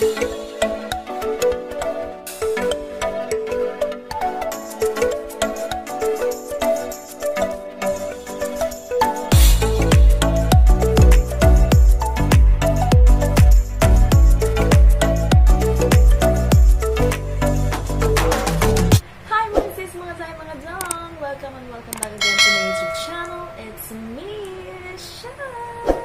Welcome and welcome back again to my YouTube channel. It's me, Shai!